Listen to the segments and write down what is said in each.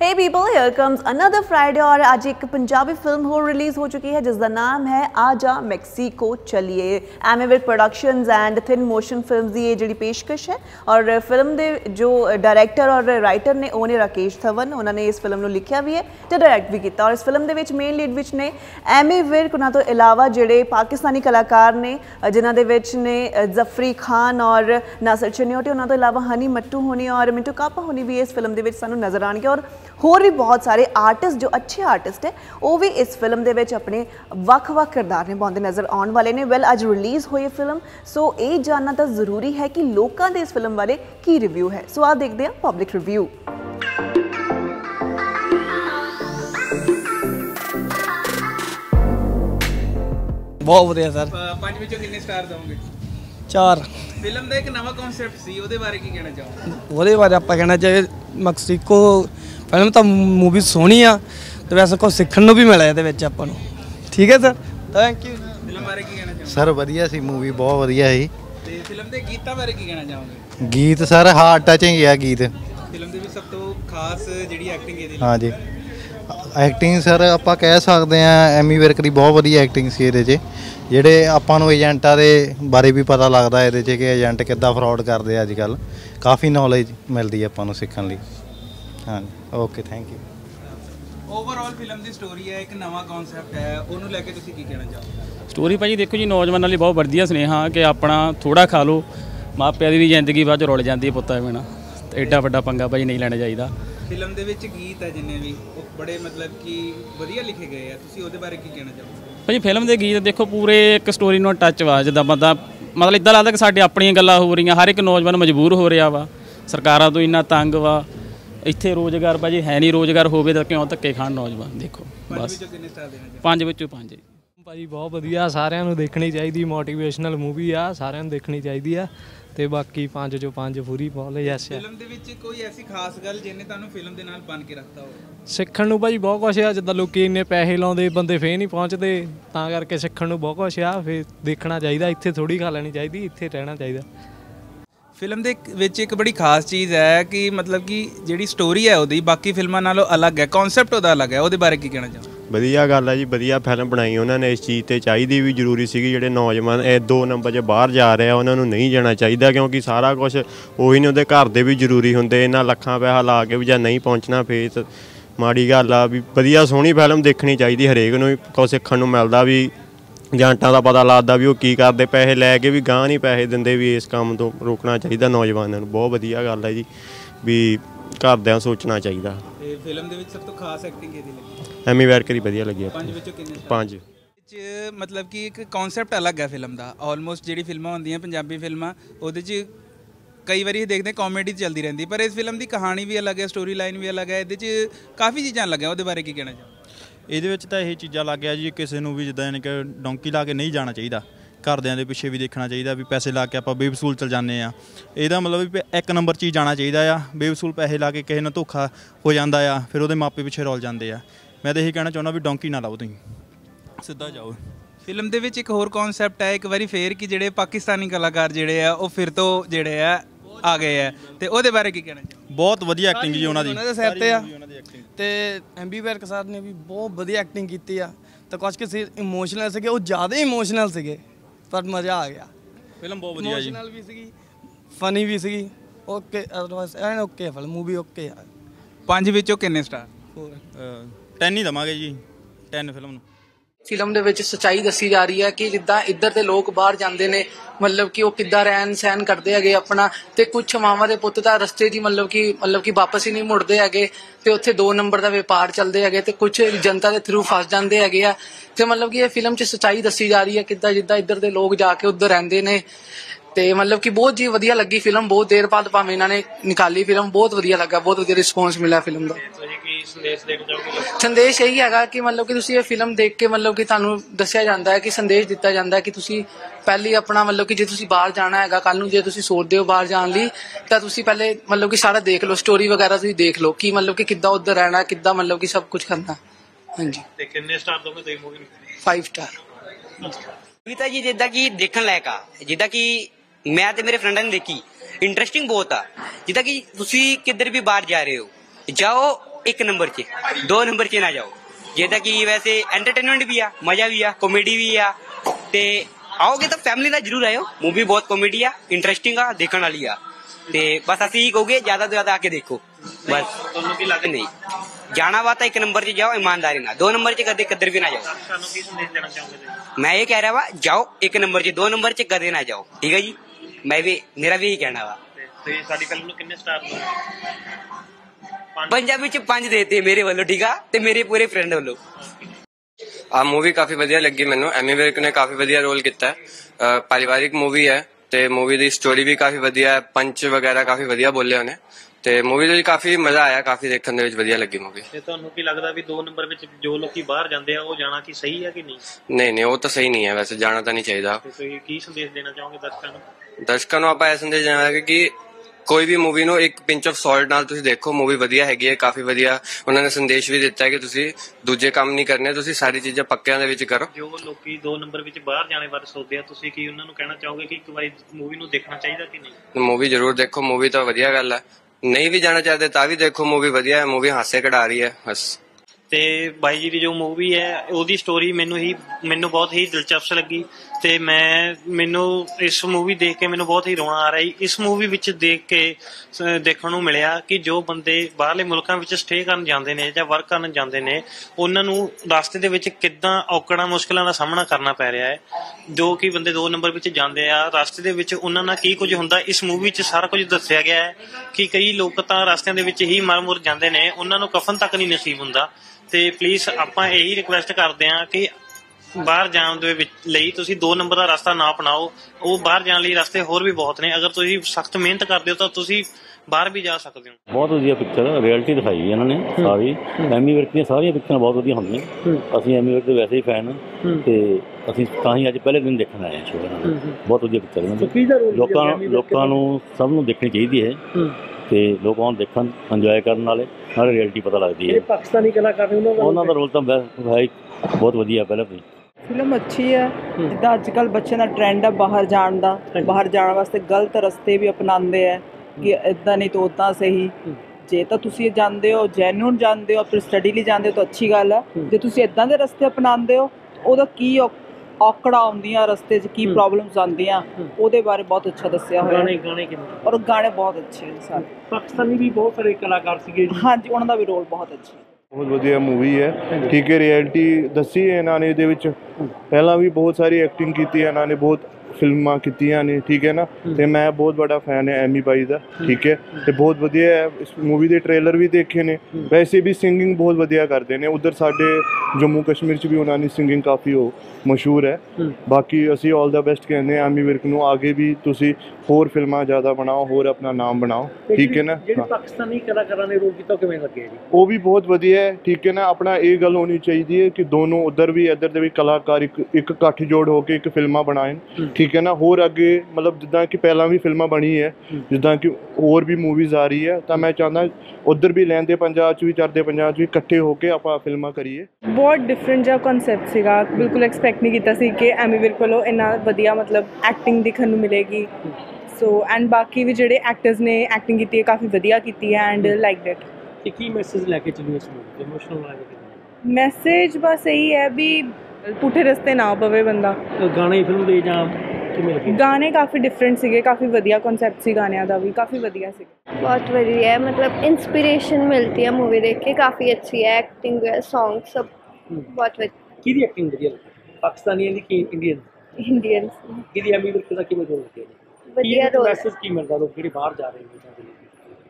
Hey people here comes another Friday ਔਰ ਅੱਜ ਇੱਕ ਪੰਜਾਬੀ ਫਿਲਮ ਹੋਰ ਰਿਲੀਜ਼ ਹੋ ਚੁੱਕੀ ਹੈ ਜਿਸ ਦਾ ਨਾਮ ਹੈ ਆਜਾ ਮੈਕਸੀਕੋ ਚਲਿਏ ਐਮੇਵਿਟ ਪ੍ਰੋਡਕਸ਼ਨਸ ਐਂਡ ਥਿਨ ਮੋਸ਼ਨ ਫਿਲਮਸ ਦੀ ਇਹ ਜਿਹੜੀ ਪੇਸ਼ਕਸ਼ ਹੈ ਔਰ ਫਿਲਮ ਦੇ ਜੋ ਡਾਇਰੈਕਟਰ ਔਰ ਰਾਈਟਰ ਨੇ ਉਹ ਨੇ ਰਾਕੇਸ਼ ਧਵਨ ਉਹਨਾਂ ਨੇ ਇਸ ਫਿਲਮ ਨੂੰ ਲਿਖਿਆ ਵੀ ਹੈ ਤੇ ਡਾਇਰੈਕਟ ਵੀ ਕੀਤਾ ਔਰ ਇਸ ਫਿਲਮ ਦੇ ਵਿੱਚ ਮੇਨ ਲੀਡ ਵਿੱਚ ਨੇ ਐਮੀ ਵਿਰਕ ਉਹਨਾਂ ਤੋਂ ਇਲਾਵਾ ਜਿਹੜੇ ਪਾਕਿਸਤਾਨੀ ਕਲਾਕਾਰ ਨੇ ਜਿਨ੍ਹਾਂ ਦੇ ਵਿੱਚ ਨੇ ਜ਼ਫਰੀ ਖਾਨ ਔਰ ਨਾਸਰ ਚਨਿਓਟੀ ਉਹਨਾਂ ਤੋਂ ਇਲਾਵਾ ਹਨੀ ਮੱਟੂ ਹੋਣੀ ਔਰ ਮਿੰਟੂ ਕਾਪਾ ਹੋਣੀ ਵੀ ਇਸ ਫਿਲਮ ਦੇ ਵਿੱਚ ਸਾਨੂੰ ਨਜ਼ਰ ਆਣਗੇ ਔਰ ਹੋਰ ਵੀ ਬਹੁਤ ਸਾਰੇ ਆਰਟਿਸਟ ਜੋ ਅੱਛੇ ਆਰਟਿਸਟ ਹੈ ਉਹ ਵੀ ਇਸ ਫਿਲਮ ਦੇ ਵਿੱਚ ਆਪਣੇ ਵੱਖ-ਵੱਖ ਕਿਰਦਾਰ ਨਿਭਾਉਂਦੇ ਨਜ਼ਰ ਆਉਣ ਵਾਲੇ ਨੇ। ਵੈਲ ਅੱਜ ਰਿਲੀਜ਼ ਹੋਈ ਫਿਲਮ ਸੋ ਇਹ ਜਾਨਣਾ ਤਾਂ ਜ਼ਰੂਰੀ ਹੈ ਕਿ ਲੋਕਾਂ ਦੇ ਇਸ ਫਿਲਮ ਬਾਰੇ ਕੀ ਰਿਵਿਊ ਹੈ। ਸੋ ਆ ਦੇਖਦੇ ਹਾਂ ਪਬਲਿਕ ਰਿਵਿਊ ਬਹੁਤ ਵਧੀਆ ਸਰ ਪੰਜ ਵਿੱਚੋਂ ਕਿੰਨੇ ਸਟਾਰ ਦਵੋਗੇ? ਚਾਰ। ਫਿਲਮ ਦਾ ਇੱਕ ਨਵਾਂ ਕਨਸੈਪਟ ਸੀ ਉਹਦੇ ਬਾਰੇ ਕੀ ਕਹਿਣਾ ਚਾਹੋਗੇ? ਉਹਦੇ ਬਾਰੇ ਆਪਾਂ ਕਹਿਣਾ ਚਾਹੀਏ ਮੈਕਸੀਕੋ ਫਿਲਮ ਤਾਂ ਮੂਵੀ ਸੋਹਣੀ ਆ ਤੇ ਵੈਸੇ ਕੁਝ ਸਿੱਖਣ ਨੂੰ ਵੀ ਮਿਲਿਆ ਇਹਦੇ ਵਿੱਚ ਆਪਾਂ ਨੂੰ। ਠੀਕ ਹੈ ਸਰ? ਥੈਂਕ ਯੂ ਫਿਲਮ ਬਾਰੇ ਕੀ ਕਹਿਣਾ ਚਾਹੋਗੇ? ਸਰ ਵਧੀਆ ਸੀ ਮੂਵੀ ਬਹੁਤ ਵਧੀਆ ਸੀ। ਤੇ ਫਿਲਮ ਦੇ ਗੀਤਾਂ ਬਾਰੇ ਕੀ ਕਹਿਣਾ ਚਾਹੋਗੇ? ਗੀਤ ਸਰ ਹਾਰਟ ਟਚਿੰਗ ਆ ਗੀਤ। ਫਿਲਮ ਦੇ ਵਿੱਚ ਸਭ ਤੋਂ ਖਾਸ ਜਿਹੜੀ ਐਕਟਿੰਗ ਇਹਦੀ ਹਾਂਜੀ। ਐਕਟਿੰਗ ਸਰ ਆਪਾਂ ਕਹਿ ਸਕਦੇ ਆ ਐਮੀ ਵਿਰਕ ਦੀ ਬਹੁਤ ਵਧੀਆ ਐਕਟਿੰਗ ਸੀ ਇਹਦੇ 'ਚ। ਜਿਹੜੇ ਆਪਾਂ ਨੂੰ ਏਜੰਟਾਂ ਦੇ ਬਾਰੇ ਵੀ ਪਤਾ ਲੱਗਦਾ ਇਹਦੇ 'ਚ ਕਿ ਏਜੰਟ ਕਿੱਦਾਂ ਫਰਾਡ ਕਰਦੇ ਆ ਅੱਜ ਕੱਲ ਕਾਫੀ ਨੌਲੇਜ ਮਿਲਦੀ ਹੈ ਆਪਾਂ ਨੂੰ ਸਿੱਖਣ ਲਈ। ਹਾਂਜੀ। Okay thank you overall film the story ਹੈ ਇੱਕ ਨਵਾਂ ਕਨਸੈਪਟ ਹੈ ਉਹਨੂੰ ਲੈ ਕੇ ਤੁਸੀਂ ਕੀ ਕਹਿਣਾ ਚਾਹੋਗੇ? ਸਟੋਰੀ ਭਾਜੀ ਦੇਖੋ ਜੀ ਨੌਜਵਾਨਾਂ ਲਈ ਬਹੁਤ ਵਧੀਆ ਸੁਨੇਹਾ ਕਿ ਆਪਣਾ ਥੋੜਾ ਖਾ ਲਓ। ਮਾਪਿਆਂ ਦੀ ਵੀ ਜ਼ਿੰਦਗੀ ਬਾਅਦ ਚ ਰੁਲ ਜਾਂਦੀ ਹੈ ਪੁੱਤਾਂ ਬਿਨਾ। ਤੇ ਐਡਾ ਵੱਡਾ ਪੰਗਾ ਭਾਜੀ ਨਹੀਂ ਲੈਣਾ ਚਾਹੀਦਾ। ਫਿਲਮ ਦੇ ਵਿੱਚ ਗੀਤ ਹੈ ਜਿੰਨੇ ਵੀ ਉਹ ਬੜੇ ਮਤਲਬ ਕਿ ਵਧੀਆ ਲਿਖੇ ਗਏ ਆ। ਤੁਸੀਂ ਉਹਦੇ ਬਾਰੇ ਕੀ ਕਹਿਣਾ ਚਾਹੋਗੇ? ਭਾਜੀ ਫਿਲਮ ਦੇ ਗੀਤ ਦੇਖੋ ਪੂਰੇ ਇੱਕ ਸਟੋਰੀ ਨੂੰ ਟੱਚ ਵਾ ਜਿੱਦਾਂ ਬੰਦਾ ਮਤਲਬ ਇਦਾਂ ਲੱਗਦਾ ਕਿ ਸਾਡੇ ਆਪਣੀਆਂ ਗੱਲਾਂ ਹੋ ਰਹੀਆਂ ਹਰ ਇੱਕ ਨੌਜਵਾਨ ਮਜਬੂਰ ਹੋ ਰਿਹਾ ਵਾ। ਸਰਕਾਰਾਂ ਤੋਂ ਇੰਨਾ ਤੰਗ ਵਾ ਇੱਥੇ ਰੋਜ਼ਗਾਰ ਭਾਜੀ ਹੈ ਨਹੀਂ ਰੋਜ਼ਗਾਰ ਹੋਵੇ ਤਾਂ ਕਿਉਂ ਧੱਕੇ ਖਾਣ ਨੌਜਵਾਨ ਦੇਖੋ ਪੰਜ ਬਸ। ਵਿੱਚੋਂ ਕਿੰਨੇ ਸਟਾਰ ਦੇਣਾ ਚਾਹੋਗੇ ਪੰਜ ਵਿੱਚੋਂ ਪੰਜ। ਭਾਜੀ ਬਹੁਤ ਵਧੀਆ ਸਾਰਿਆਂ ਨੂੰ ਦੇਖਣੀ ਚਾਹੀਦੀ ਮੋਟੀਵੇਸ਼ਨਲ ਮੂਵੀ ਆ ਸਾਰਿਆਂ ਨੂੰ ਦੇਖਣੀ ਚਾਹੀਦੀ ਆ ਤੇ ਬਾਕੀ ਪੰਜ ਚੋਂ ਪੰਜ ਪੂਰੀ ਯੈਸ ਆ ਫਿਲਮ ਦੇ ਵਿੱਚ ਕੋਈ ਐਸੀ ਖਾਸ ਗੱਲ ਜਿਹਨੇ ਤੁਹਾਨੂੰ ਫਿਲਮ ਦੇ ਨਾਲ ਬਣ ਕੇ ਰੱਖਤਾ ਹੋਵੇ? ਸਿੱਖਣ ਨੂੰ ਭਾਜੀ ਬਹੁਤ ਕੁਛ ਆ ਜਿੱਦਾਂ ਲੋਕੀ ਇੰਨੇ ਪੈਸੇ ਲਾਉਂਦੇ ਬੰਦੇ ਫੇਰ ਨਹੀਂ ਪਹੁੰਚਦੇ ਤਾਂ ਕਰਕੇ ਸਿੱਖਣ ਨੂੰ ਬਹੁਤ ਕੁਛ ਆ ਫੇਰ ਦੇਖਣਾ ਚਾਹੀਦਾ ਇੱਥੇ ਥੋੜੀ ਖਾ ਲੈਣੀ ਚਾਹੀਦੀ ਇੱਥੇ ਰਹਿਣਾ ਚਾਹੀਦਾ। ਫਿਲਮ ਦੇ ਵਿੱਚ ਇੱਕ ਬੜੀ ਖਾਸ ਚੀਜ਼ ਹੈ ਕਿ ਮਤਲਬ ਕਿ ਜਿਹੜੀ ਸਟੋਰੀ ਹੈ ਉਹਦੀ, ਬਾਕੀ ਫਿਲਮਾਂ ਨਾਲੋਂ ਅਲੱਗ ਹੈ। ਕਨਸੈਪਟ ਉਹਦਾ ਅਲੱਗ ਹੈ। ਉਹਦੇ ਬਾਰੇ ਕੀ ਕਹਿਣਾ ਚਾਹੋਗੇ? ਵਧੀਆ ਗੱਲ ਹੈ ਜੀ, ਵਧੀਆ ਫਿਲਮ ਬਣਾਈ ਉਹਨਾਂ ਨੇ। ਇਸ ਚੀਜ਼ ਤੇ ਚਾਹੀਦੀ ਵੀ ਜ਼ਰੂਰੀ ਸੀਗੀ, ਜਿਹੜੇ ਨੌਜਵਾਨ ਇਹ ਦੋ ਨੰਬਰ 'ਚ ਬਾਹਰ ਜਾ ਰਹੇ ਆ, ਉਹਨਾਂ ਨੂੰ ਨਹੀਂ ਜਾਣਾ ਚਾਹੀਦਾ, ਕਿਉਂਕਿ ਸਾਰਾ ਕੁਝ ਉਹੀ ਨੇ, ਉਹਦੇ ਘਰ ਦੇ ਵੀ ਜ਼ਰੂਰੀ ਹੁੰਦੇ। ਇਹਨਾਂ ਲੱਖਾਂ ਪੈਸਾ ਲਾ ਕੇ ਵੀ ਜਾਂ ਨਹੀਂ ਪਹੁੰਚਣਾ ਫੇਸ ਮਾੜੀ ਗੱਲ ਆ ਵੀ ਵਧੀਆ ਸੋਹਣੀ ਫਿਲਮ ਦੇਖਣੀ ਚਾਹੀਦੀ ਹਰੇਕ ਨੂੰ ਕੁਝ ਸਿੱਖਣ ਨੂੰ ਮਿਲਦਾ ਵੀ ਏਜੰਟਾਂ ਦਾ ਪਤਾ ਲੱਗਦਾ ਵੀ ਉਹ ਕੀ ਕਰਦੇ ਪੈਸੇ ਲੈ ਕੇ ਵੀ ਗਾਂ ਨਹੀਂ ਪੈਸੇ ਦਿੰਦੇ ਵੀ ਇਸ ਕੰਮ ਤੋਂ ਰੋਕਣਾ ਚਾਹੀਦਾ ਨੌਜਵਾਨਾਂ ਨੂੰ। ਬਹੁਤ ਵਧੀਆ ਗੱਲ ਹੈ ਜੀ ਵੀ ਘਰਦਿਆਂ ਸੋਚਣਾ ਚਾਹੀਦਾ। ਤੇ ਫਿਲਮ ਦੇ ਵਿੱਚ ਸਭ ਤੋਂ ਖਾਸ ਐਕਟਿੰਗ ਇਹਦੀ ਲੱਗੀ? ਐਮੀ ਵਰਕਰੀ ਵਧੀਆ ਲੱਗੀ ਪੰਜ ਵਿੱਚੋਂ ਕਿੰਨੇ star? ਪੰਜ। ਵਿੱਚ ਮਤਲਬ ਕਿ ਇੱਕ ਕਨਸੈਪਟ ਅਲੱਗ ਹੈ ਫਿਲਮ ਦਾ। ਆਲਮੋਸਟ ਜਿਹੜੀ ਫਿਲਮਾਂ ਹੁੰਦੀਆਂ ਪੰਜਾਬੀ ਫਿਲਮਾਂ ਉਹਦੇ 'ਚ ਕਈ ਵਾਰੀ ਇਹ ਦੇਖਦੇ ਕਾਮੇਡੀ ਚੱਲਦੀ ਰਹਿੰਦੀ ਪਰ ਇਸ ਫਿਲਮ ਦੀ ਕਹਾਣੀ ਵੀ ਅਲੱਗ ਹੈ ਸਟੋਰੀ ਲਾਈਨ ਵੀ ਅਲੱਗ ਹੈ ਇਹਦੇ 'ਚ ਕਾਫੀ ਚੀਜ਼ਾਂ ਅਲੱਗ ਹੈ। ਉਹਦੇ ਬਾਰੇ ਕੀ ਕਹਿਣਾ ਚਾਹੋਗੇ? ਇਹਦੇ ਵਿੱਚ ਤਾਂ ਇਹ ਚੀਜ਼ਾਂ ਲੱਗ ਗਿਆ ਜੀ, ਕਿਸੇ ਨੂੰ ਵੀ ਜਿੱਦਾਂ ਯਾਨੀ ਕਿ ਡੋਂਕੀ ਲਾ ਕੇ ਨਹੀਂ ਜਾਣਾ ਚਾਹੀਦਾ। ਘਰਦਿਆਂ ਦੇ ਪਿੱਛੇ ਵੀ ਦੇਖਣਾ ਚਾਹੀਦਾ ਵੀ ਪੈਸੇ ਲਾ ਕੇ ਆਪਾਂ ਬੇਵਸੂਲ ਚਲ ਜਾਂਦੇ ਆ ਇਹਦਾ ਮਤਲਬ ਵੀ ਇੱਕ ਨੰਬਰ 'ਚ ਹੀ ਜਾਣਾ ਚਾਹੀਦਾ ਆ, ਬੇਵਸੂਲ ਪੈਸੇ ਲਾ ਕੇ ਕਿਸੇ ਨਾਲ ਧੋਖਾ ਹੋ ਜਾਂਦਾ ਆ, ਫਿਰ ਉਹਦੇ ਮਾਪੇ ਪਿੱਛੇ ਰੋਲ ਜਾਂਦੇ ਆ। ਮੈਂ ਤਾਂ ਇਹੀ ਕਹਿਣਾ ਚਾਹੁੰਦਾ ਵੀ ਡੋਂਕੀ ਨਾ ਲਾਓ ਤੁਸੀਂ। ਸਿੱਧਾ ਜਾਓ। ਫਿਲਮ ਦੇ ਵਿੱਚ ਇੱਕ ਹੋਰ ਕਨਸੈਪਟ ਹੈ, ਇੱਕ ਵਾਰੀ ਫੇਰ ਕਿ ਜਿਹੜੇ ਪਾਕਿਸਤਾਨੀ ਕਲਾਕਾਰ ਜਿਹੜੇ ਆ, ਉਹ ਫਿਰ ਤੋਂ ਜਿਹੜੇ ਆ ਆ ਗਏ ਆ। ਤੇ ਉਹਦੇ ਬਾਰੇ ਕੀ ਕਹਿਣਾ ਚਾਹੋਗੇ? ਬਹੁਤ ਵਧੀਆ ਐਕਟਿੰਗ ਜੀ ਉਹਨਾਂ ਦੀ। ਉਹਨਾਂ ਦੇ ਸਿਰ ਤੇ ਆ। ਤੇ ਐਮਬੀ ਵਿਰਕ ਸਰ ਨੇ ਵੀ ਬਹੁਤ ਵਧੀਆ ਐਕਟਿੰਗ ਕੀਤੀ ਆ। ਤੇ ਕੁਝ ਕਿਸੇ ਇਮੋਸ਼ਨਲ ਸੀਗੇ ਉਹ ਜ਼ਿਆਦਾ ਇਮੋਸ਼ਨਲ ਸੀਗੇ ਪਰ ਮਜ਼ਾ ਆ ਗਿਆ। ਫਿਲਮ ਬਹੁਤ ਵਧੀਆ ਜੀ। ਇਮੋਸ਼ਨਲ ਵੀ ਸੀਗੀ ਫਨੀ ਵੀ ਸੀਗੀ। Okay otherwise an okay film movie okay ਆ। ਪੰਜ ਵਿੱਚੋਂ ਕਿੰਨੇ ਸਟਾਰ ਹੋਰ। 10 ਹੀ ਦਵਾਂਗੇ ਜੀ 10 ਫਿਲਮ ਨੂੰ। ਫਿਲਮ ਦੇ ਵਿੱਚ ਸਚਾਈ ਦੱਸੀ ਜਾ ਰਹੀ ਹੈ ਕਿ ਜਿੱਦਾਂ ਇੱਧਰ ਦੇ ਲੋਕ ਬਾਹਰ ਜਾਂਦੇ ਨੇ, ਮਤਲਬ ਕਿ ਉਹ ਕਿੱਦਾਂ ਰਹਿਣ ਸਹਿਣ ਕਰਦੇ ਹੈਗੇ ਆਪਣਾ ਤੇ ਕੁਝ ਮਾਵਾਂ ਦੇ ਪੁੱਤ ਤਾਂ ਰਸਤੇ 'ਚ ਹੀ ਮਤਲਬ ਕਿ ਮਤਲਬ ਕਿ ਵਾਪਸ ਹੀ ਨਹੀਂ ਮੁੜਦੇ ਹੈਗੇ ਤੇ ਉੱਥੇ ਦੋ ਨੰਬਰ ਦਾ ਵਪਾਰ ਚੱਲਦੇ ਹੈਗੇ ਤੇ ਕੁਝ ਜਨਤਾ ਦੇ ਥਰੂ ਫਸ ਜਾਂਦੇ ਹੈਗੇ ਆ ਤੇ ਮਤਲਬ ਕਿ ਇਹ ਫਿਲਮ 'ਚ ਸਚਾਈ ਦੱਸੀ ਜਾ ਰਹੀ ਹੈ ਕਿੱਦਾਂ, ਜਿੱਦਾਂ ਇੱਧਰ ਦੇ ਲੋਕ ਜਾ ਕੇ ਉੱਧਰ ਰਹਿੰਦੇ ਨੇ ਤੇ ਮਤਲਬ ਕਿ ਬਹੁਤ ਜੀ ਵਧੀਆ ਲੱਗੀ ਫਿਲਮ, ਬਹੁਤ ਦੇਰ ਬਾਅਦ ਭਾਵੇਂ ਇਹਨਾਂ ਨੇ ਨਿਕਾਲੀ ਫਿਲਮ, ਬਹੁਤ ਵਧੀਆ ਲੱਗਾ, ਬਹੁਤ ਵਧੀਆ ਰਿਸਪੌਂਸ ਮਿਲਿਆ ਫਿਲਮ ਦਾ। ਸੰਦੇਸ਼ ਇਹੀ ਹੈਗਾ ਕਿ ਮਤਲਬ ਕਿ ਤੁਸੀਂ ਇਹ ਫਿਲਮ ਦੇਖ ਕੇ ਮਤਲਬ ਕਿ ਤੁਹਾਨੂੰ ਦੱਸਿਆ ਜਾਂਦਾ ਹੈ ਕਿ ਸੰਦੇਸ਼ ਦਿੱਤਾ ਜਾਂਦਾ ਹੈ ਕਿ ਤੁਸੀਂ ਪਹਿਲੀ ਆਪਣਾ ਮਤਲਬ ਕਿ ਜੇ ਤੁਸੀਂ ਬਾਹਰ ਜਾਣਾ ਹੈਗਾ ਕੱਲ ਨੂੰ ਜੇ ਤੁਸੀਂ ਸੋਚਦੇ ਹੋ ਬਾਹਰ ਜਾਣ ਲਈ ਤਾਂ ਤੁਸੀਂ ਪਹਿਲੇ ਮਤਲਬ ਕਿ ਸਾਰਾ ਦੇਖ ਲਓ ਸਟੋਰੀ ਵਗੈਰਾ ਤੁਸੀਂ ਦੇਖ ਲਓ ਕਿ ਮਤਲਬ ਕਿ ਕਿੱਦਾਂ ਉੱਧਰ ਰਹਿਣਾ ਕਿੱਦਾਂ ਮਤਲਬ ਕਿ ਸਭ ਕੁਝ ਕਰਨਾ। ਹਾਂਜੀ। ਤੇ ਕਿੰਨੇ ਸਟਾਰ ਦੋਗੇ ਤੁਸੀਂ ਮੂਵੀ ਨੂੰ 5 ਸਟਾਰ ਕਵਿਤਾ ਜੀ ਜਿੱਦਾਂ ਕਿ ਦੇਖਣ ਲਾਇਕ ਆ ਜਿੱਦਾਂ ਕਿ ਮੈਂ ਤੇ ਮੇਰੇ ਫਰੈਂਡਾਂ ਨੇ ਦੇਖੀ ਇੰਟਰਸਟਿੰਗ ਬਹੁਤ ਆ। ਜਿੱਦਾਂ ਕਿ ਤੁਸੀਂ ਕਿੱਧਰ ਵੀ ਬਾਹਰ ਜਾ ਰਹੇ ਹੋ ਜਾਓ ਇੱਕ ਨੰਬਰ 'ਚ ਦੋ ਨੰਬਰ 'ਚ ਨਾ ਜਾਓ ਜਿੱਦਾਂ ਕਿ ਵੈਸੇ ਐਂਟਰਟੇਨਮੈਂਟ ਵੀ ਆ ਮਜ਼ਾ ਵੀ ਆ ਕਾਮੇਡੀ ਵੀ ਆ ਤੇ ਆਓਗੇ ਤਾਂ ਫੈਮਿਲੀ ਨਾਲ ਜ਼ਰੂਰ ਆਇਓ ਮੂਵੀ ਬਹੁਤ ਕਾਮੇਡੀ ਆ ਇੰਟਰਸਟਿੰਗ ਆ ਦੇਖਣ ਵਾਲੀ ਆ ਤੇ ਬਸ ਅਸੀਂ ਹੀ ਕਹੋਗੇ ਜ਼ਿਆਦਾ ਤੋਂ ਜ਼ਿਆਦਾ ਆ ਕੇ ਦੇਖੋ ਬਸ ਤੁਹਾਨੂੰ ਕੀ ਲੱਗਦਾ ਨਹੀਂ ਜਾਣਾ ਵਾ ਤਾਂ ਇੱਕ ਨੰਬਰ 'ਚ ਜਾਓ ਇਮਾਨਦਾਰੀ ਨਾਲ ਦੋ ਨੰਬਰ 'ਚ ਕਦੇ ਕਿੱਧਰ ਵੀ ਨਾ ਜਾਓ ਸਾਨੂੰ ਕੀ ਸੰਦੇਸ਼ ਦੇਣਾ ਚਾਹੋਗੇ ਤੁਸੀਂ ਮੈਂ ਇਹ ਕਹਿ ਰਿਹਾ ਵਾ ਜਾਓ ਇੱਕ ਨੰਬਰ 'ਚ ਦੋ ਨੰਬਰ 'ਚ ਕਦੇ ਨਾ ਜਾਓ ਠੀਕ ਹੈ ਜੀ ਮੈਂ ਵੀ ਮੇਰਾ ਵੀ ਇਹੀ ਕਹਿਣਾ ਵਾ ਤੇ ਤੁਸੀਂ ਸਾਡੀ ਫਿਲਮ ਨੂੰ ਕਿੰਨੇ ਸਟਾਰ ਦੋਗੇ ਪੰਜਾਬੀ 'ਚ ਪੰਜ ਦੇਤੇ ਮੇਰੇ ਵੱਲੋਂ ਠੀਕ ਆ? ਤੇ ਮੇਰੇ ਪੂਰੇ ਫਰੈਂਡ ਵੱਲੋਂ। ਆ ਮੂਵੀ ਕਾਫੀ ਵਧੀਆ ਲੱਗੀ ਮੈਨੂੰ। ਐਮੀ ਵਿਰਕ ਨੇ ਕਾਫੀ ਵਧੀਆ ਰੋਲ ਕੀਤਾ ਹੈ। ਪਰਿਵਾਰਿਕ ਮੂਵੀ ਹੈ ਤੇ ਮੂਵੀ ਦੀ ਸਟੋਰੀ ਵੀ ਕਾਫੀ ਵਧੀਆ ਹੈ। ਪੰਚ ਵਗੈਰਾ ਕਾਫੀ ਵਧੀਆ ਬੋਲੇ ਉਹਨੇ। ਤੇ ਮੂਵੀ ਦੇ ਵਿੱਚ ਕਾਫੀ ਮਜ਼ਾ ਆਇਆ ਕਾਫੀ ਦੇਖਣ ਦੇ ਵਿੱਚ ਵਧੀਆ ਲੱਗੀ ਮੂਵੀ ਤੇ ਤੁਹਾਨੂੰ ਕੀ ਲੱਗਦਾ ਵੀ ਦੋ ਨੰਬਰ ਵਿੱਚ ਜੋ ਲੋਕੀ ਬਾਹਰ ਜਾਂਦੇ ਆ ਉਹ ਜਾਣਾ ਕੀ ਸਹੀ ਹੈ ਕਿ ਨਹੀਂ? ਨਹੀਂ ਨਹੀਂ ਉਹ ਤਾਂ ਸਹੀ ਨਹੀਂ ਹੈ ਵੈਸੇ ਜਾਣਾ ਤਾਂ ਨਹੀਂ ਚਾਹੀਦਾ। ਤੇ ਤੁਸੀਂ ਕੀ ਸੰਦੇਸ਼ ਦੇਣਾ ਚਾਹੋਗੇ ਦਰਸ਼ਕਾਂ ਨੂੰ? ਦਰਸ਼ਕਾਂ ਨੂੰ ਆਪਾਂ ਇਹ ਸੰਦੇਸ਼ ਦੇਵਾਂਗੇ ਕਿ ਕੋਈ ਵੀ ਮੂਵੀ ਨੂੰ ਇੱਕ ਪਿੰਚ ਆਫ ਸਾਲਟ ਨਾਲ ਤੁਸੀਂ ਦੇਖੋ ਮੂਵੀ ਵਧੀਆ ਹੈਗੀ ਹੈ ਕਾਫੀ ਵਧੀਆ। ਉਹਨਾਂ ਨੇ ਸੰਦੇਸ਼ ਵੀ ਦਿੱਤਾ ਹੈ ਕਿ ਤੁਸੀਂ ਦੂਜੇ ਕੰਮ ਨਹੀਂ ਕਰਨੇ ਤੁਸੀਂ ਸਾਰੀ ਚੀਜ਼ਾਂ ਪੱਕਿਆਂ ਦੇ ਵਿੱਚ ਕਰੋ। ਜੋ ਲੋਕੀ ਦੋ ਨੰਬਰ ਵਿੱਚ ਬਾਹਰ ਜਾਣੇ ਬਾਰੇ ਸੋਚਦੇ ਆ ਤੁਸੀਂ ਕੀ ਉਹਨਾਂ ਨੂੰ ਕਹਿਣਾ ਚਾਹੋਗੇ ਕਿ ਇੱਕ ਵਾਰੀ ਮੂਵੀ ਨੂੰ ਦੇਖਣਾ ਚਾਹੀਦਾ ਕਿ ਨਹੀਂ? ਮੂਵੀ ਜ਼ਰੂਰ ਦੇਖੋ ਮੂਵੀ ਤਾਂ ਵਧੀਆ ਗੱਲ ਹੈ। ਨਹੀਂ ਵੀ ਜਾਣਾ ਚਾਹਦੇ ਤਾਂ ਵੀ ਦੇਖੋ ਮੂਵੀ ਵਧੀਆ ਹੈ ਮੂਵੀ ਹਾਸੇ ਕਢਾ ਰਹੀ ਹੈ ਬਸ। ਤੇ ਬਾਈ ਜੀ ਦੀ ਜੋ ਮੂਵੀ ਹੈ, ਉਹਦੀ ਸਟੋਰੀ ਮੈਨੂੰ ਹੀ ਮੈਨੂੰ ਬਹੁਤ ਹੀ ਦਿਲਚਸਪ ਲੱਗੀ ਤੇ ਮੈਂ ਮੈਨੂੰ ਇਸ ਮੂਵੀ ਦੇਖ ਕੇ ਮੈਨੂੰ ਬਹੁਤ ਹੀ ਰੋਣਾ ਆ ਰਿਹਾ। ਇਸ ਮੂਵੀ ਵਿੱਚ ਦੇਖ ਕੇ ਦੇਖਣ ਨੂੰ ਮਿਲਿਆ ਕਿ ਜੋ ਬੰਦੇ ਬਾਹਰਲੇ ਮੁਲਕਾਂ ਵਿੱਚ ਸਟੇ ਕਰਨ ਜਾਂਦੇ ਨੇ ਜਾਂ ਵਰਕ ਕਰਨ ਜਾਂਦੇ ਨੇ, ਉਹਨਾਂ ਨੂੰ ਰਸਤੇ ਦੇ ਵਿੱਚ ਕਿੱਦਾਂ ਔਕੜਾਂ ਮੁਸ਼ਕਲਾਂ ਦਾ ਸਾਹਮਣਾ ਕਰਨਾ ਪੈ ਰਿਹਾ ਹੈ। ਜੋ ਕਿ ਬੰਦੇ ਦੋ ਨੰਬਰ ਵਿੱਚ ਜਾਂਦੇ ਆ, ਰਸਤੇ ਦੇ ਵਿੱਚ ਉਹਨਾਂ ਨਾਲ ਕੀ ਕੁਝ ਹੁੰਦਾ, ਇਸ ਮੂਵੀ 'ਚ ਸਾਰਾ ਕੁਝ ਦੱਸਿਆ ਗਿਆ ਹੈ ਕਿ ਕਈ ਲੋਕ ਤਾਂ ਰਸਤਿਆਂ ਦੇ ਵਿੱਚ ਹੀ ਮਰ ਮੁਰ ਜਾਂਦੇ ਨੇ, ਉਹਨਾਂ ਨੂੰ ਕਫਨ ਤੱਕ ਨਹੀਂ ਨਸੀਬ ਹੁੰਦਾ। ਤੇ ਪਲੀਜ਼ ਆਪਾਂ ਇਹੀ ਰਿਕੁਐਸਟ ਕਰਦੇ ਹਾਂ ਕਿ ਬਾਹਰ ਜਾਣ ਦੇ ਵਿੱਚ ਲਈ ਤੁਸੀਂ 2 ਨੰਬਰ ਦਾ ਰਸਤਾ ਨਾ ਅਪਣਾਓ। ਉਹ ਬਾਹਰ ਜਾਣ ਲਈ ਰਸਤੇ ਹੋਰ ਵੀ ਬਹੁਤ ਨੇ। ਅਗਰ ਤੁਸੀਂ ਸਖਤ ਮਿਹਨਤ ਕਰਦੇ ਹੋ ਤਾਂ ਤੁਸੀਂ ਬਾਹਰ ਵੀ ਜਾ ਸਕਦੇ ਹੋ। ਬਹੁਤ ਵਧੀਆ ਪਿਕਚਰ ਰਿਐਲਿਟੀ ਦਿਖਾਈ ਹੈ ਇਹਨਾਂ ਨੇ ਸਾਰੀ। ਐਮੀ ਵਿਰਕ ਦੀਆਂ ਸਾਰੀਆਂ ਪਿਕਚਰਾਂ ਬਹੁਤ ਵਧੀਆ ਹੁੰਦੀਆਂ। ਅਸੀਂ ਐਮੀ ਵਿਰਕ ਦੇ ਵੈਸੇ ਹੀ ਫੈਨ ਹਾਂ ਤੇ ਅਸੀਂ ਤਾਂ ਹੀ ਅੱਜ ਪਹਿਲੇ ਦਿਨ ਦੇਖਣ ਆਏ ਹਾਂ ਸ਼ੋਅ ਬਹੁਤ ਵਧੀਆ ਪਿਕਚਰ ਦੀ। ਲੋਕਾਂ ਲੋਕਾਂ ਨੂੰ ਸਭ ਨੂੰ ਦੇਖਣੀ ਚਾਹੀਦੀ ਹੈ। ਤੇ ਲੋਕ ਆਉਣ ਦੇਖਣ ਇੰਜੋਏ ਕਰਨ ਵਾਲੇ। ਨਾਲੇ ਰਿਐਲਿਟੀ ਪਤਾ ਲੱਗਦੀ ਹੈ। ਪਾਕਿਸਤਾਨੀ ਕਲਾਕਾਰ ਨੇ ਉਹਨਾਂ ਦਾ ਰੋਲ ਤਾਂ ਵੈ- ਹੈ ਹੀ ਬਹੁਤ ਵਧੀਆ ਪਹਿਲਾਂ ਤੋਂ ਹੀ। ਫਿਲਮ ਅੱਛੀ ਹੈ। ਜਿੱਦਾਂ ਅੱਜ ਕੱਲ ਬੱਚਿਆਂ ਦਾ ਟ੍ਰੈਂਡ ਹੈ ਬਾਹਰ ਜਾਣ ਦਾ। ਬਾਹਰ ਜਾਣ ਵਾਸਤੇ ਗਲਤ ਰਸਤੇ ਵੀ ਅਪਣਾਉਂਦੇ ਆ ਕਿ ਇਦਾਂ ਨਹੀਂ ਤਾਂ ਉਦਾਂ ਸਹੀ। ਜੇ ਤਾਂ ਤੁਸੀਂ ਜਾਂਦੇ ਹੋ ਜੈਨੂਨ ਜਾਂਦੇ ਹੋ ਆਪਣੀ ਸਟੱਡੀ ਲਈ ਜਾਂਦੇ ਹੋ ਤਾਂ ਅੱਛੀ ਗੱਲ ਹੈ। ਜੇ ਤੁਸੀਂ ਇਦਾਂ ਦੇ ਰਸਤੇ ਅਪਣਾਉਂਦੇ ਹੋ ਉਹਦਾ ਕੀ ਔਕੜਾਂ ਆਉਂਦੀਆਂ ਰਸਤੇ 'ਚ ਕੀ ਪ੍ਰੋਬਲਮਸ ਆਉਂਦੀਆਂ ਉਹਦੇ ਬਾਰੇ ਬਹੁਤ ਅੱਛਾ ਦੱਸਿਆ ਹੋਇਆ। ਗਾਣੇ ਹੈ ਗਾਣੇ ਕਿਵੇਂ? ਔਰ ਗਾਣੇ ਬਹੁਤ ਅੱਛੇ ਨੇ ਸਾਰੇ। ਪਾਕਿਸਤਾਨੀ ਵੀ ਬਹੁਤ ਸਾਰੇ ਕਲਾਕਾਰ ਸੀਗੇ ਜੀ। ਹਾਂਜੀ ਉਹਨਾਂ ਦਾ ਵੀ ਰੋਲ ਬਹੁਤ ਅੱਛਾ ਹੈ। ਬਹੁਤ ਵਧੀਆ ਮੂਵੀ ਹੈ। ਠੀਕ ਹੈ ਰਿਐਲਿਟੀ ਦੱਸੀ ਹੈ ਇਹਨਾਂ ਨੇ ਇਹਦੇ ਵਿੱਚ। ਪਹਿਲਾਂ ਵੀ ਬਹੁਤ ਸਾਰੀ ਐਕਟਿੰਗ ਕੀਤੀ ਹੈ ਇਹਨਾਂ ਨੇ ਬਹੁਤ ਫਿਲਮਾਂ ਕੀਤੀਆਂ ਨੇ ਠੀਕ ਹੈ ਨਾ? ਤੇ ਮੈਂ ਬਹੁਤ ਵੱਡਾ ਫੈਨ ਹੈ ਐਮੀ ਬਾਈ ਦਾ ਠੀਕ ਹੈ? ਤੇ ਬਹੁਤ ਵਧੀਆ ਹੈ ਇਸ ਮੂਵੀ ਦੇ ਟ੍ਰੇਲਰ ਵੀ ਦੇਖੇ ਨੇ। ਵੈਸੇ ਵੀ ਸਿੰਗਿੰਗ ਬਹੁਤ ਵਧੀਆ ਕਰਦੇ ਨੇ। ਉਧਰ ਸਾਡੇ ਜੰਮੂ ਕਸ਼ਮੀਰ 'ਚ ਵੀ ਉਹਨਾਂ ਦੀ ਸਿੰਗਿੰਗ ਕਾਫੀ ਉਹ ਮਸ਼ਹੂਰ ਹੈ। ਬਾਕੀ ਅਸੀਂ 올 ਦਾ ਬੈਸਟ ਕਹਿੰਦੇ ਹਾਂ ਐਮੀ ਵਿਰਕ ਨੂੰ। ਅੱਗੇ ਵੀ ਤੁਸੀਂ ਹੋਰ ਫਿਲਮਾਂ ਜ਼ਿਆਦਾ ਬਣਾਓ ਹੋਰ ਆਪਣਾ ਨਾਮ ਬਣਾਓ ਠੀਕ ਹੈ ਨਾ? ਜਿਹੜੇ ਹਾਂ। ਪਾਕਿਸਤਾਨੀ ਕਲਾਕਾਰਾਂ ਨੇ ਰੋਲ ਕੀਤਾ ਕਿਵੇਂ ਲੱਗਿਆ ਜੀ? ਉਹ ਵੀ ਬਹੁਤ ਵਧੀਆ ਹੈ ਠੀਕ ਹੈ ਨਾ? ਆਪਣਾ ਇਹ ਗੱਲ ਹੋਣੀ ਚਾਹੀਦੀ ਹੈ ਕਿ ਦੋਨੋਂ ਉਧਰ ਵੀ ਇੱਧਰ ਦੇ ਵੀ ਕਲਾਕਾਰ ਇੱਕ ਇੱਕ ਇਕੱਠ ਜੋੜ ਹੋ ਕੇ ਇੱਕ ਫਿਲਮਾਂ ਬਣਾਉਣ ਠੀਕ ਹੈ ਨਾ? ਹੋਰ ਅੱਗੇ ਮਤਲਬ ਜਿੱਦਾਂ ਕਿ ਪਹਿਲਾਂ ਵੀ ਫਿਲਮਾਂ ਬਣੀ ਹੈ ਜਿੱਦਾਂ ਕਿ ਹੋਰ ਵੀ ਮੂਵੀਜ਼ ਆ ਰਹੀ ਹੈ ਤਾਂ ਮੈਂ ਚਾਹੁੰਦਾ ਉਧਰ ਵੀ ਲੈਂਦੇ ਪੰਜਾਬ 'ਚ ਵੀ ਚੜਦੇ ਪੰਜਾਬ 'ਚ ਵੀ ਇਕੱਠੇ ਹੋ ਕੇ ਆਪਾਂ ਫਿਲਮਾਂ ਕਰੀਏ। ਬਹੁਤ ਡਿਫਰੈਂਟ ਜਿਹਾ ਕਨਸੈਪਟ ਸੀਗਾ। ਬਿਲਕੁਲ ਐਕਸਪੈਕਟ ਨਹੀਂ ਕੀਤਾ ਸੀ ਕਿ ਐਮੀ ਵਿਰਕ ਵੱਲੋਂ ਇੰਨਾ ਵਧੀਆ ਮਤਲਬ ਐਕਟਿੰਗ ਦੇਖਣ ਨੂੰ ਮਿਲੇਗੀ। ਸੋ ਐਂਡ ਬਾਕੀ ਵੀ ਜਿਹੜੇ ਐਕਟਰਸ ਨੇ ਐਕਟਿੰਗ ਕੀਤੀ ਹੈ ਕਾਫੀ ਵਧੀਆ ਕੀਤੀ ਹੈ ਐਂਡ ਲਾਈਕ ਇਟ ਤੇ ਕੀ ਮੈਸੇਜ ਲੈ ਕੇ ਚੱਲੀ ਇਸ ਮੂਵੀ ਤੇ? ਇਮੋਸ਼ਨਲ ਲੈ ਕੇ ਮੈਸੇਜ ਬਸ ਇਹੀ ਹੈ ਵੀ ਪੁੱਠੇ ਰਸਤੇ ਨਾ ਪਵੇ ਬੰਦਾ। ਗਾਣੇ ਫਿਲਮ ਦੇ ਜਾਂ ਕਿਵੇਂ ਲੱਗੇ ਗਾਣੇ ਕਾਫੀ ਡਿਫਰੈਂਟ ਸੀਗੇ ਕਾਫੀ ਵਧੀਆ ਕਨਸੈਪਟ ਸੀ ਗਾਣਿਆਂ ਦਾ ਵੀ ਕਾਫੀ ਵਧੀਆ ਸੀ बहुत बढ़िया है मतलब इंस्पिरेशन मिलती है मूवी देख के काफ़ी अच्छी है एक्टिंग है सॉन्ग सब बहुत बढ़िया ਕਿਹਦੀ ਐਕਟਿੰਗ ਵਧੀਆ ਲੱਗੀ ਪਾਕਿਸਤਾਨੀਆਂ ਦੀ ਕਿ ਇੰਡੀਅਨ इंडियंस ਕਿਹਦੀ ਐਮੀ ਵਿਰਕ ਦਾ ਕਿਵੇਂ ਰੋਲ ਲੱਗਿਆ ਜੀ बढ़िया रोल है ਮੈਸੇਜ ਕੀ ਮਿਲਦਾ ਲੋਕ ਜਿਹੜੇ ਬਾਹਰ ਜਾ ਰਹੇ ਨੇ ਜਾਂ ਜਿਹੜੇ-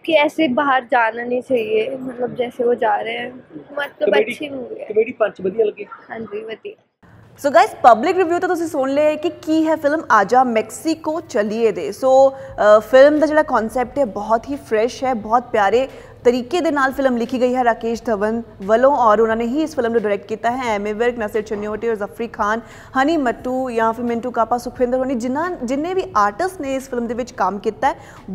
कि ऐसे बाहर जाना नहीं चाहिए मतलब जैसे वो जा रहे हैं मतलब Comedy- अच्छी मूवी है ਕਮੇਡੀ ਪੰਚ ਵਧੀਆ ਲੱਗੇ हाँ जी बढ़िया ਸੋ ਗਾਇਸ ਪਬਲਿਕ ਰਿਵਿਊ ਤਾਂ ਤੁਸੀਂ ਸੁਣ ਲਿਆ ਕਿ ਕੀ ਹੈ ਫਿਲਮ ਆਜਾ ਮੈਕਸੀਕੋ ਚਲੀਏ ਦੇ। ਸੋ ਫਿਲਮ ਦਾ ਜਿਹੜਾ ਕਨਸੈਪਟ ਹੈ, ਬਹੁਤ ਹੀ ਫਰੈਸ਼ ਹੈ, ਬਹੁਤ ਪਿਆਰੇ ਤਰੀਕੇ ਦੇ ਨਾਲ ਫਿਲਮ ਲਿਖੀ ਗਈ ਹੈ ਰਾਕੇਸ਼ ਧਵਨ ਵੱਲੋਂ ਔਰ ਉਹਨਾਂ ਨੇ ਹੀ ਇਸ ਫਿਲਮ ਨੂੰ ਡਾਇਰੈਕਟ ਕੀਤਾ ਹੈ। ਐਮਏ ਵਿਰਕ ਨਸਰ ਚੰਨਿਓਟੀ ਔਰ ਜ਼ਫਰੀ ਖਾਨ, ਹਨੀ ਮੱਟੂ ਜਾਂ ਫਿਰ ਮਿੰਟੂ ਕਾਪਾ, ਸੁਖਵਿੰਦਰ ਹੋਣੀ, ਜਿਨ੍ਹਾਂ ਜਿੰਨੇ ਵੀ ਆਰਟਿਸਟ ਨੇ ਇਸ ਫਿਲਮ ਦੇ ਵਿੱਚ ਕੰਮ ਕੀਤਾ ਹੈ,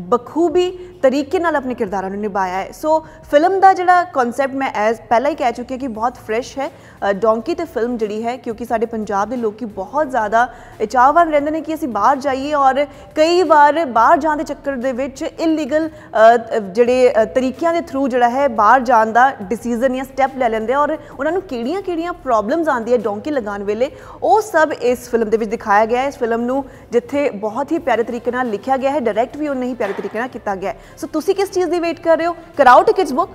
ਬਖੂਬੀ ਤਰੀਕੇ ਨਾਲ ਆਪਣੇ ਕਿਰਦਾਰਾਂ ਨੂੰ ਨਿਭਾਇਆ ਹੈ। ਸੋ ਫਿਲਮ ਦਾ ਜਿਹੜਾ ਕਨਸੈਪਟ ਮੈਂ ਐਜ਼ ਪਹਿਲਾਂ ਹੀ ਕਹਿ ਚੁੱਕੀ ਹਾਂ ਕਿ ਬਹੁਤ ਫਰੈਸ਼ ਹੈ। ਡੋਂਕੀ ਤੇ ਫਿਲਮ ਜਿਹੜੀ ਹੈ, ਕਿਉਂਕਿ ਸਾਡੇ ਪੰਜਾਬ ਦੇ ਲੋਕੀ ਬਹੁਤ ਜ਼ਿਆਦਾ ਚਾਹਵਾਨ ਰਹਿੰਦੇ ਨੇ ਕਿ ਅਸੀਂ ਬਾਹਰ ਜਾਈਏ ਔਰ ਕਈ ਵਾਰ ਬਾਹਰ ਜਾਣ ਦੇ ਚੱਕਰ ਦੇ ਵਿੱਚ ਇਲੀਗਲ ਜਿਹੜੇ ਤਰੀਕਿਆਂ ਦੇ ਦੇ ਥਰੂ ਜਿਹੜਾ ਹੈ, ਬਾਹਰ ਜਾਣ ਦਾ ਡਿਸੀਜਨ ਜਾਂ ਸਟੈਪ ਲੈ ਲੈਂਦੇ ਔਰ ਉਹਨਾਂ ਨੂੰ ਕਿਹੜੀਆਂ-ਕਿਹੜੀਆਂ ਪ੍ਰੋਬਲਮਸ ਆਉਂਦੀਆਂ ਡੋਂਕੀ ਲਗਾਉਣ ਵੇਲੇ, ਉਹ ਸਭ ਇਸ ਫਿਲਮ ਦੇ ਵਿੱਚ ਦਿਖਾਇਆ ਗਿਆ ਹੈ। ਇਸ ਫਿਲਮ ਨੂੰ ਜਿੱਥੇ ਬਹੁਤ ਹੀ ਪਿਆਰੇ ਤਰੀਕੇ ਨਾਲ ਲਿਖਿਆ ਗਿਆ ਹੈ ਡਾਇਰੈਕਟ ਵੀ ਉਹਨੇ ਹੀ ਪਿਆਰੇ ਤਰੀਕੇ ਨਾਲ ਕੀਤਾ ਗਿਆ ਸੋ ਤੁਸੀਂ ਕਿਸ ਚੀਜ਼ ਦੀ ਵੇਟ ਕਰ ਰਹੇ ਹੋ? ਕਰਾਓ ਟਿਕਟਸ ਬੁੱਕ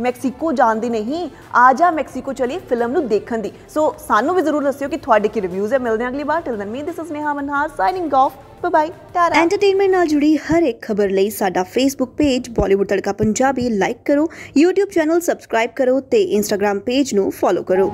ਮੈਕਸੀਕੋ ਜਾਣ ਦੀ ਨਹੀਂ, ਆ ਜਾ ਮੈਕਸੀਕੋ ਚਲੀ ਫਿਲਮ ਨੂੰ ਦੇਖਣ ਦੀ। ਸੋ ਸਾਨੂੰ ਵੀ ਜ਼ਰੂਰ ਦੱਸਿਓ ਕਿ ਤੁਹਾਡੇ ਕੀ ਰਿਵਿਊਜ਼ ਹੈ। ਮਿਲਦੇ ਹਾਂ ਅਗਲੀ ਵਾਰ। Till then me this is Neha Manhas signing off bye bye tata entertainment ਨਾਲ ਜੁੜੀ ਹਰ ਇੱਕ ਖਬਰ ਲਈ ਸਾਡਾ Facebook page Bollywood Tadka Punjabi like ਕਰੋ। YouTube ਚੈਨਲ ਸਬਸਕ੍ਰਾਈਬ ਕਰੋ ਤੇ Instagram ਪੇਜ ਨੂੰ ਫੋਲੋ ਕਰੋ।